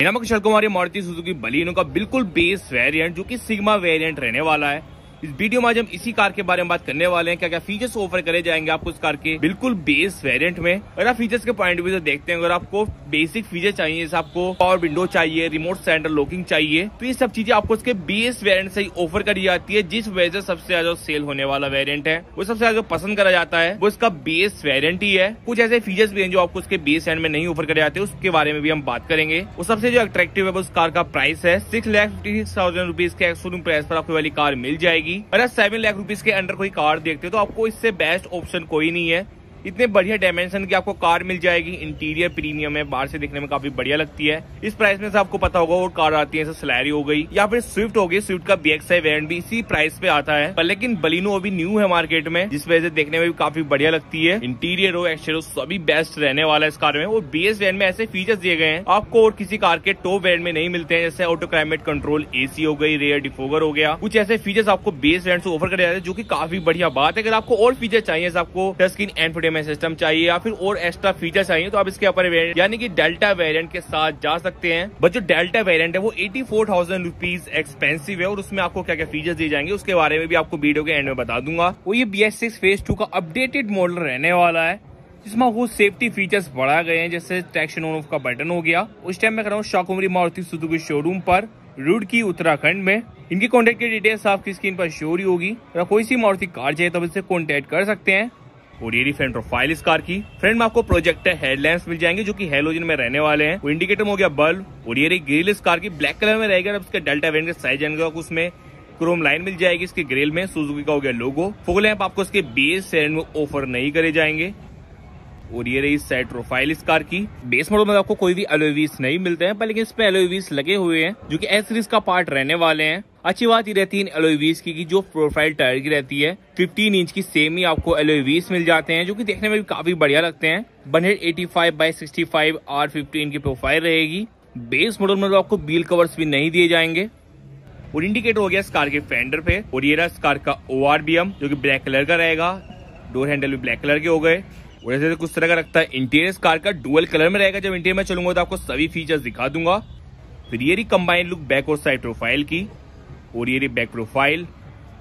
मेरा Kushal Kumar, Maruti Suzuki, Baleno का बिल्कुल बेस वेरिएंट जो कि सिग्मा वेरिएंट रहने वाला है। इस वीडियो में आज हम इसी कार के बारे में बात करने वाले हैं। क्या क्या फीचर्स ऑफ़र करे जाएँगे आपको इस कार के? बिल्कुल बेस वेरिएंट में। अगर आप फीचर्स के पॉइंट ऑफ़ व्यू से देखते हैं, अगर आपको बेसिक फीचर चाहिए, जैसे आपको पावर विंडो चाहिए रिमोट सेंटर लॉकिंग चाहिए तो ये सब चीज़ें आपको इसके बेस वेरियंट से ही ऑफ़र करी जाती है, जिस वजह से सबसे ज़्यादा सेल होने वाला वेरियंट है। वो सबसे ज़्यादा पसंद करा जाता है। वो इसका बेस वेरियंट ही है। कुछ ऐसे फीचर्स भी हैं जो आपको उसके बेस एंड में नहीं ऑफ़र करे जाते, उसके बारे में भी हम बात करेंगे। वो सबसे जो अट्रैक्टिव है उस कार का प्राइस है। Six lakh fifty six thousand rupees के शोरूम प्राइस पर आपको वाली कार मिल जाएगी। अगर सेवन लाख रुपीज़ के अंडर कोई कार देखते हो तो आपको इससे बेस्ट ऑप्शन कोई नहीं है। इतने बढ़िया डायमेंशन की आपको कार मिल जाएगी। इंटीरियर प्रीमियम है, बाहर से देखने में काफ़ी बढ़िया लगती है। इस प्राइस में से आपको पता होगा वो कार आती है स्लैरी हो गई, या फिर स्विफ्ट हो गई स्विफ्ट का बी वेरियंट भी इसी प्राइस पे आता है। पर लेकिन बलिनो अभी न्यू है मार्केट में, जिस वजह से देखने में भी काफ़ी बढ़िया लगती है। इंटीरियर हो एक्सटीरियर सभी बेस्ट रहने वाला है इस कार में। और बी एस में ऐसे फीचर्स दिए गए हैं। आपको और किसी कार के टॉप वेरियंट में नहीं मिलते हैं, जैसे ऑटो क्लाइमेट कंट्रोल एसी हो गई रेयर डिफोगर हो गया। कुछ ऐसे फीचर्स आपको बेस वेरियंट से ऑफ़र करे जाते हैं, जो की काफ़ी बढ़िया बात है। अगर आपको और फीचर चाहिए आपको स्क्रीन एंड सिस्टम चाहिए या फिर और एक्स्ट्रा फीचर चाहिए तो आप इसके अपर वेरियंट यानी कि डेल्टा वेरियंट के साथ जा सकते हैं। बट जो डेल्टा वेरियंट है, वो eighty four thousand rupees expensive है, और उसमें आपको क्या क्या फीचर दिए जाएँगे, उसके बारे में भी आपको वीडियो के एंड में बता दूँगा। वो ये B S six phase two का अपडेटेड मॉडल रहने वाला है, जिसमें वो सेफ्टी फीचर्स बढ़ा गए हैं, जैसे ट्रैक्शन ऑन ऑफ़ का बटन हो गया। उस टाइम में कर रहा हूँ शाकुमरी मारुति सुजुकी शोरूम पर रूड की उत्तराखंड में। इनकी कॉन्टेक्ट की डिटेल्स आपकी स्क्रीन पर शो ही होगी। अगर कोई सी मारुति कार चाहिए तो इससे कॉन्टेक्ट कर सकते हैं। और ये फ्रंट प्रोफ़ाइल इस कार की। फ्रंट में आपको प्रोजेक्टर हेडलैम्प मिल जाएँगे, जो कि हेलोजन में रहने वाले हैं। वो इंडिकेटर हो गया बल्ब और ये ग्रिल इस कार की, ब्लैक कलर में रहेगा इसका डेल्टा वेरियंट का साइज़ उसमें क्रोम लाइन मिल जाएगी इसके ग्रिल में। सुजुकी का हो गया लोगो। फोक लैंप आपको इसके बेस सेरेंड में ऑफ़र नहीं करे जाएँगे। और ये रही साइड प्रोफ़ाइल इस कार की। बेस मॉडल में आपको कोई भी एलोवीस नहीं मिलते हैं, पर लेकिन इस पे एलोवीस लगे हुए हैं, जो कि एस सीरीज़ का पार्ट रहने वाले हैं। अच्छी बात ये रहती है एलोवीस की, की जो प्रोफ़ाइल टायर की रहती है 15 इंच की सेम ही आपको एलोवीस मिल जाते हैं जो कि देखने में भी काफ़ी बढ़िया लगते हैं। One eighty five by sixty five R fifteen की प्रोफ़ाइल रहेगी। बेस मॉडल में तो आपको बील कवर्स भी नहीं दिए जाएँगे। और इंडिकेटर हो गया इस कार के फेंडर पे। और ये रहा इस कार का ओआरबीएम जो कि ब्लैक कलर का रहेगा। डोर हैंडल भी ब्लैक कलर के हो गए। और ऐसे कुछ तरह का रखता है। इंटीरियर कार का डुअल कलर में रहेगा। जब इंटीरियर में चलूँगा तो आपको सभी फीचर्स दिखा दूँगा। फिर ये कंबाइंड लुक बैक और साइड प्रोफ़ाइल की। और ये रही बैक प्रोफ़ाइल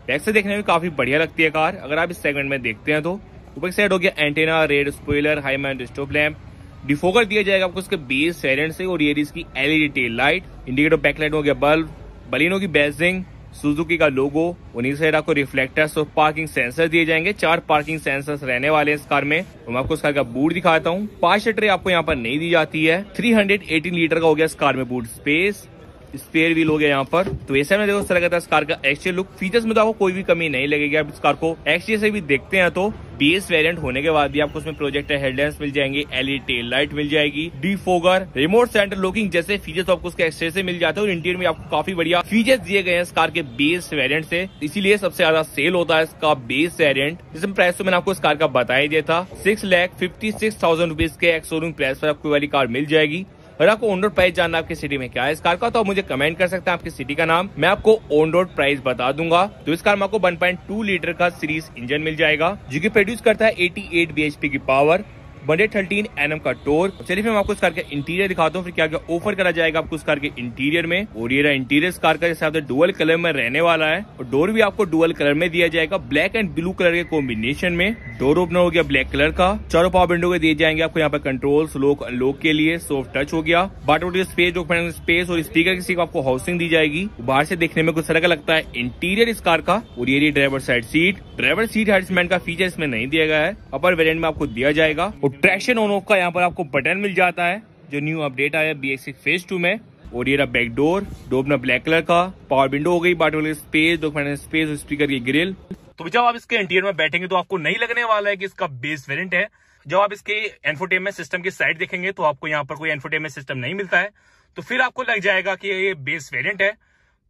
बैक से देखने में काफ़ी बढ़िया लगती है कार। अगर आप इस सेगमेंट में देखते हैं तो ऊपर साइड हो गया antenna rear spoiler high mount stop lamp defogger दिया जाएगा आपको उसके बेस वेरिएंट से और ये इसकी LED tail light indicator backlight हो गया बल्ब बलिनो की बेसिंग सुजुकी का लोगो उन्हीं साइड आपको रिफ्लेक्टर्स और पार्किंग सेंसर दिए जाएँगे। चार पार्किंग सेंसर्स रहने वाले हैं इस कार में। तो मैं आपको इस कार का बूट दिखाता हूँ। पाँच ट्रे आपको यहाँ पर नहीं दी जाती है। 318 लीटर का हो गया इस कार में बूट स्पेस स्पेयर व्हील हो गया यहाँ पर। तो ऐसे में देखो, इस तरह का इस कार का। एक्चुअल लुक फीचर्स में तो आपको कोई भी कमी नहीं लगेगी। आप इस कार को एक्चुअली से भी देखते हैं तो बेस वेरिएंट होने के बाद भी आपको उसमें प्रोजेक्टर हेडलैम्प मिल जाएँगे एलईडी टेल लाइट मिल जाएगी defogger remote centre locking जैसे फीचर्स आपको उसके एक्सट्रे से मिल जाते हैं। और इंटीरियर में आपको काफ़ी बढ़िया फीचर्स दिए गए हैं इस कार के बेस वेरियंट से। इसीलिए सबसे ज़्यादा सेल होता है इसका बेस वेरियंट जिसमें प्राइस तो मैंने आपको इस कार का बताया दिया था। Six lakh fifty six thousand rupees के एक शोरूम प्राइस पर आपको वाली कार मिल जाएगी। अगर आपको ऑन रोड प्राइस जानना आपकी सिटी में क्या है? इस कार का तो आप मुझे कमेंट कर सकते हैं आपकी सिटी का नाम। मैं आपको ऑन रोड प्राइस बता दूँगा। तो इस कार में आपको 1.2 लीटर का सीरीज़ इंजन मिल जाएगा, जो कि प्रोड्यूस करता है 88 बीएचपी की पावर बड़े थर्टीन एनएम का टोर। चलिए मैं आपको इस कार का इंटीरियर दिखाता हूँ, फिर क्या क्या ऑफ़र करा जाएगा आपको इस कार के इंटीरियर में। और ये रहा इंटीरियर कार का जैसे डुअल कलर में रहने वाला है, और डोर भी आपको डुअल कलर में दिया जाएगा ब्लैक एंड ब्लू कलर के कॉम्बिनेशन में। डोर ओपनर हो गया ब्लैक कलर का, चारों पावर विंडो के दिए जाएँगे आपको यहाँ पर कंट्रोल लोक अनलॉक के लिए सॉफ्ट टच हो गया। बाटो स्पेस स्पेस और स्पीकर किसी को आपको हाउसिंग दी जाएगी। बाहर से देखने में कुछ तरह का लगता है इंटीरियर इस कार का। और ये driver side seat driver seat हेडसमैन का फीचर इसमें नहीं दिया गया है अपर वेरियंट में आपको दिया जाएगा। और ट्रैक्शन ऑन ऑफ़ का यहाँ पर आपको बटन मिल जाता है। जो न्यू अपडेट आया बी एक्स फ़ेज़ टू में, और ये रहा बैक डोर में ब्लैक कलर का पावर विंडो हो गई बाटो स्पेस दो स्पेस स्पीकर की ग्रिल तो जब आप इसके इंटीरियर में बैठेंगे तो आपको नहीं लगने वाला है कि इसका बेस वेरिएंट है। जब आप इसके एनफोटेनमेंट सिस्टम की साइड देखेंगे तो आपको यहाँ पर कोई एनफोटेनमेंट सिस्टम नहीं मिलता है। तो फिर आपको लग जाएगा कि ये बेस वेरिएंट है।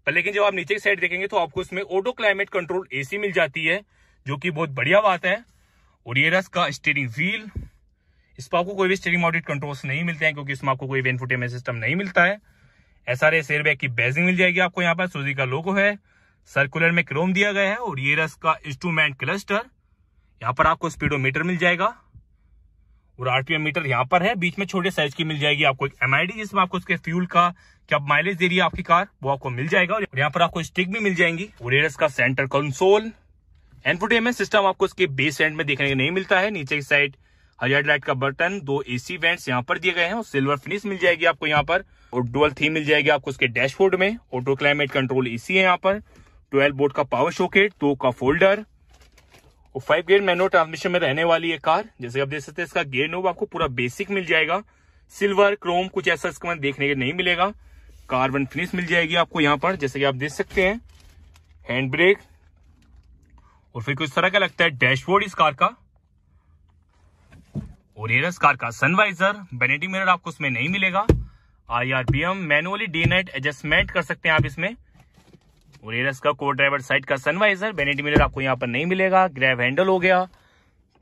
पर लेकिन जब आप नीचे की साइड देखेंगे तो आपको इसमें ऑटो क्लाइमेट कंट्रोल एसी मिल जाती है, जो कि बहुत बढ़िया बात है। और ये रस का स्टेयरिंग व्हील इस पर आपको कोई भी स्टेरिंग माउंटेड कंट्रोल्स नहीं मिलते हैं, क्योंकि इसमें आपको कोई इन्फोटेनमेंट सिस्टम नहीं मिलता है। एस आर एस एयरबैग की बेजिंग मिल जाएगी आपको यहाँ पर। सुजी का लोगो है। सर्कुलर में क्रोम दिया गया है और ये रस का इंस्ट्रूमेंट क्लस्टर यहाँ पर आपको स्पीडोमीटर मिल जाएगा। और आरपीएम मीटर यहाँ पर है। बीच में छोटे साइज़ की मिल जाएगी आपको एक एमआईडी जिसमें आपको उसके फ्यूल का क्या माइलेज दे रही है आपकी कार वो आपको मिल जाएगा। और यहाँ पर आपको स्टिक भी मिल जाएँगी। और एरस का सेंटर कंसोल एनफोटेनमेंट सिस्टम आपको उसके बेस एंड में देखने को नहीं मिलता है। नीचे की साइड हज़ार लाइट का बटन, दो एसी वेंट्स यहाँ पर दिए गए हैं और सिल्वर फिनिश मिल जाएगी आपको यहाँ पर। और डुअल थीम मिल जाएगी आपको उसके डैशबोर्ड में। ऑटो क्लाइमेट कंट्रोल एसी है यहाँ पर। ट्वेल्व बोर्ड का पावर शोकेट दो का फोल्डर और फाइव गियर मैनुअल ट्रांसमिशन में रहने वाली है कार जैसे आप देख सकते हैं, इसका गेयर नोब आपको पूरा बेसिक मिल जाएगा। सिल्वर क्रोम कुछ ऐसा इसके इसका देखने के नहीं मिलेगा। कार्बन फिनिश मिल जाएगी आपको यहाँ पर, जैसे कि आप देख सकते हैं। हैंड ब्रेक और फिर कुछ तरह का लगता है डैशबोर्ड इस कार का। और एरस कार का सनवाइजर बेनेटी मिरर आपको उसमें नहीं मिलेगा। IRVM manually day night adjustment कर सकते हैं आप इसमें। और एरस का को ड्राइवर साइड का सनवाइजर बेनेटी मिरर आपको यहाँ पर नहीं मिलेगा। ग्रैब हैंडल हो गया।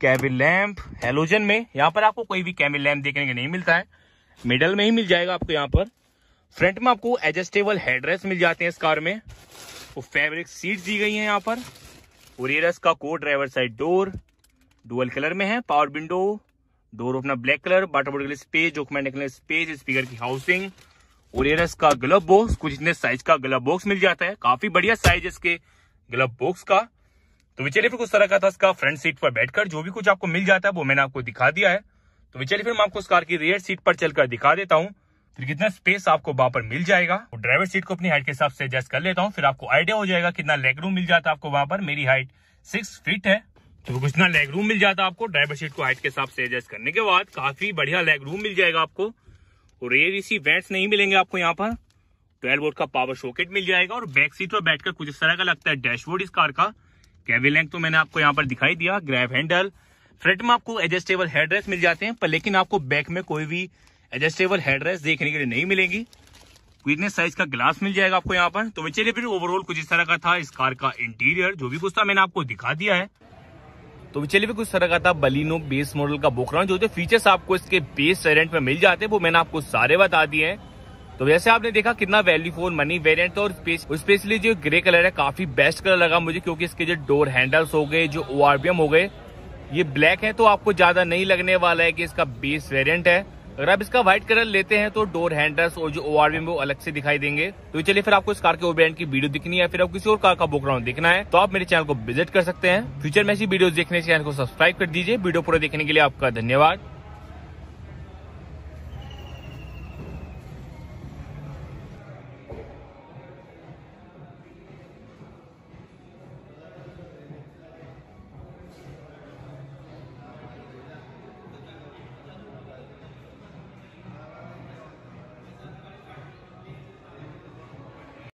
कैबिन लैंप हेलोजन में यहाँ पर आपको कोई भी कैबिन लैंप देखने के नहीं मिलता है। मिडल में ही मिल जाएगा आपको यहाँ पर। फ्रंट में आपको एडजस्टेबल हेडरेस्ट मिल जाते हैं इस कार में। और फैब्रिक सीट दी गई है यहाँ पर। और एरस का को driver side door dual colour में है। पावर विंडो डोर अपना ब्लैक कलर बाटर बोर्ड के लिए स्पेस के लिए स्पेस स्पीकर की हाउसिंग और एरस का ग्लव बॉक्स कुछ इतने साइज़ का ग्लव बॉक्स मिल जाता है। काफ़ी बढ़िया साइज़ इसके ग्लव बॉक्स का। तो चलिए फिर कुछ तरह का था इसका फ्रंट सीट पर बैठकर, जो भी कुछ आपको मिल जाता है वो मैंने आपको दिखा दिया है। तो चलिए फिर मैं आपको उस कार की रेयर सीट पर चलकर दिखा देता हूँ। फिर कितना स्पेस आपको वहाँ पर मिल जाएगा। और ड्राइवर सीट को अपनी हाइट के हिसाब से एडजस्ट कर लेता हूँ, फिर आपको आइडिया हो जाएगा कितना लेग रूम मिल जाता है आपको वहाँ पर। मेरी हाइट सिक्स फीट है। तो कुछ ना लेग रूम मिल जाता आपको ड्राइवर सीट को हाइट के हिसाब से एडजस्ट करने के बाद काफ़ी बढ़िया लेग रूम मिल जाएगा आपको। और रेयर इसी वेंट्स नहीं मिलेंगे आपको यहाँ पर। ट्वेल्व वोल्ट का पावर शोकेट मिल जाएगा और बैक सीट पर बैठकर कुछ इस तरह का लगता है डैशबोर्ड इस कार का। कैबिन लैंक तो मैंने आपको यहाँ पर दिखाई दिया ग्रैब हैंडल फ्रंट में आपको एडजस्टेबल हेडरेस्ट मिल जाते हैं, पर लेकिन आपको बैक में कोई भी एडजस्टेबल हेडरेस्ट देखने के लिए नहीं मिलेगी। क्वीटनेस साइज़ का ग्लास मिल जाएगा आपको यहाँ पर। तो चलिए फिर ओवरऑल कुछ इस तरह का था इस कार का इंटीरियर जो भी कुछ था मैंने आपको दिखा दिया है। तो चलिए भी कुछ तरह का था बलिनो बेस मॉडल का बुक रहा जो जो फीचर्स आपको इसके बेस वेरियंट में मिल जाते हैं, वो मैंने आपको सारे बता दिए हैं। तो वैसे आपने देखा कितना वैल्यू फोर मनी वेरिएंट और स्पेशली जो ग्रे कलर है, काफ़ी बेस्ट कलर लगा मुझे, क्योंकि इसके जो डोर हैंडल्स हो गए, जो ओ हो गए, ये ब्लैक है तो आपको ज़्यादा नहीं लगने वाला है कि इसका बेस वेरियंट है। अगर आप इसका व्हाइट कलर लेते हैं तो डोर हैंडल्स और जो ओ वो अलग से दिखाई देंगे। तो चलिए फिर आपको इस कार के ओ की वीडियो दिखनी है फिर आप किसी और कार का बैकग्राउंड देखना है तो आप मेरे चैनल को विज़िट कर सकते हैं। फ्यूचर में ऐसी वीडियो देखने चैनल को सब्सक्राइब कर दीजिए। वीडियो पूरा देखने के लिए आपका धन्यवाद।